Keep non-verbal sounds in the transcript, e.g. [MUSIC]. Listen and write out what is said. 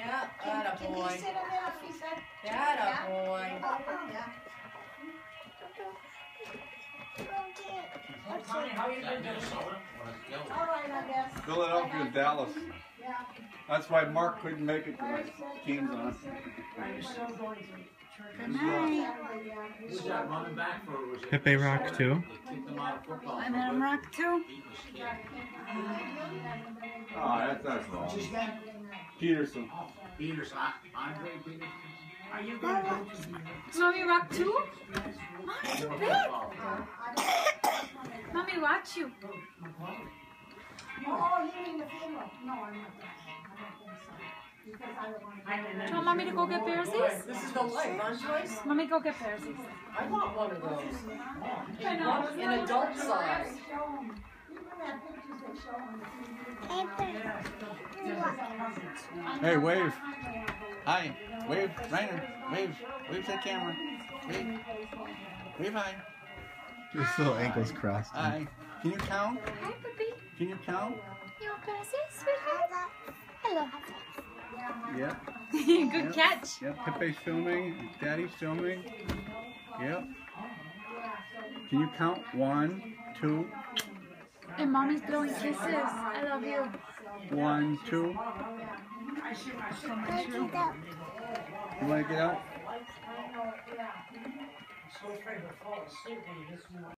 Yeah, Can, atta can he boy. sit in there if he said? Atta boy. Oh, oh, yeah. All right, I guess. Philadelphia and Dallas. Yeah. That's why Mark couldn't make it to my team's on. Good night. Was that running back for, was it? Pepe Rock too. They kicked him out of football. I'm in rock too. Oh, that's that's wrong. Name? Peterson. Peterson, Adrian Peterson? Are you gonna go to Mommy rock too? Mommy oh, too big. Mommy watch you. Oh, oh you mean the funeral? No, I'm not. going. I don't think so. Don't want to. I didn't Do you want mommy to go get Bearsies? This is the life, on choice. Mommy go get Bearsies. I want one of those. I know. One in adult size. Show 'em. Even that pictures they show on the TV. Hey, wave. Hi. Wave. Rainer. Wave. Wave to the camera. Wave. Wave hi. His little ankles crossed. Hi. Can you count? Hi, puppy. Can you count? You want Bearsies, sweetheart? Hello. Yep. [LAUGHS] Good catch. Yep. Pepe's filming. Daddy's filming. Yep. Can you count? One, two, And mommy's blowing kisses. I love you. one, two. You want to get out?